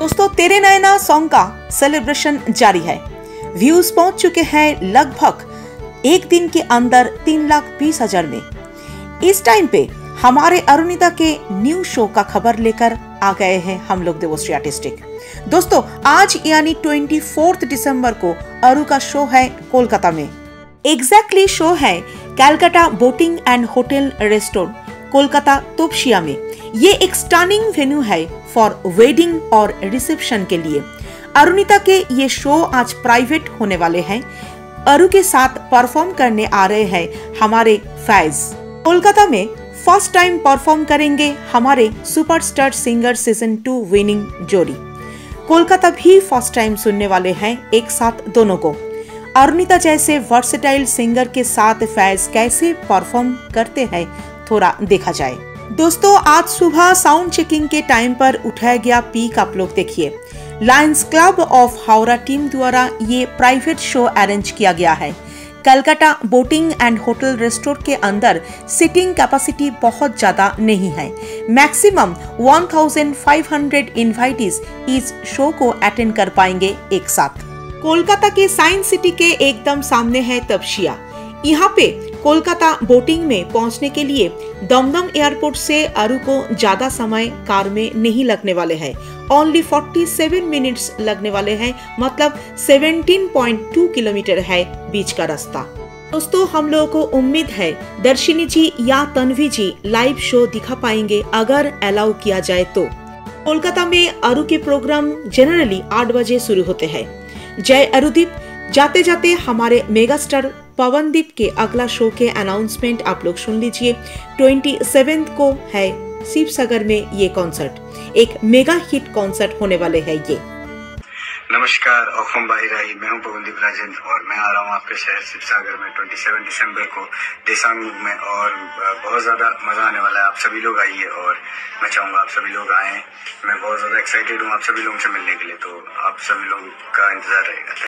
दोस्तों, तेरे नैना सॉन्ग का सेलिब्रेशन जारी है। व्यूज़ पहुँच चुके हैं लगभग एक दिन के अंदर तीन लाख बीस हज़ार में। इस टाइम पे हमारे अरुणिता के न्यू शो का खबर लेकर आ गए हैं हम लोग देवश्री आर्टिस्टिक दोस्तों, आज यानी ट्वेंटी फोर्थ दिसंबर को अरु का शो है कोलकाता में। एग्जैक्टली exactly शो है Calcutta boating and hotel restaurant Kolkata, Topsia में। ये एक स्टनिंग वेन्यू है फॉर वेडिंग और रिसेप्शन के लिए। अरुणिता के ये शो आज प्राइवेट होने वाले हैं। अरु के साथ परफॉर्म करने आ रहे हैं हमारे फैज कोलकाता में फ़र्स्ट टाइम परफॉर्म करेंगे हमारे superstar singer season two winning जोड़ी। कोलकाता भी फ़र्स्ट टाइम सुनने वाले हैं एक साथ दोनों को। अरुणिता जैसे वर्सेटाइल सिंगर के साथ फैज कैसे परफॉर्म करते हैं, थोड़ा देखा जाए। दोस्तों, आज सुबह साउंड चेकिंग के टाइम पर उठाया गया पीक आप लोग देखिए। Lions club of Howrah team द्वारा ये प्राइवेट शो अरेंज किया गया है। Calcutta boating and hotel restaurant के अंदर सिटिंग कैपेसिटी बहुत ज़्यादा नहीं है। मैक्सिमम 1500 इनवाइटीज इस शो को अटेंड कर पाएँगे एक साथ। कोलकाता के साइंस सिटी के एकदम सामने है तबशिया यहाँ पे कोलकाता बोटिंग में पहुँचने के लिए दमदम एयरपोर्ट से अरु को ज़्यादा समय कार में नहीं लगने वाले हैं। ओनली 47 मिनट्स लगने वाले हैं मतलब 17.2 किलोमीटर है बीच का रास्ता। दोस्तों, हम लोगों को उम्मीद है, दर्शिनी जी या तन्वी जी लाइव शो दिखा पाएँगे अगर अलाउ किया जाए तो। कोलकाता में अरु के प्रोग्राम जनरली आठ बजे शुरू होते हैं। जय अरुदीप जाते जाते हमारे मेगा स्टार पवनदीप के अगला शो के अनाउंसमेंट आप लोग सुन लीजिए। ट्वेंटी को है शिव सागर में ये कॉन्सर्ट एक मेगा हिट कॉन्सर्ट होने वाले है ये। नमस्कार, ओखम भाई राही मैं हूँ पवनदीप राजेंद्र और मैं आ रहा हूँ आपके शहर शिव सागर में 27 दिसंबर को देसांग में और बहुत ज़्यादा मज़ा आने वाला है। आप सभी लोग आइए और मैं चाहूँगा आप सभी लोग आए। मैं बहुत ज़्यादा एक्साइटेड हूँ आप सभी लोगों से मिलने के लिए तो आप सभी लोग का इंतज़ार रहेगा।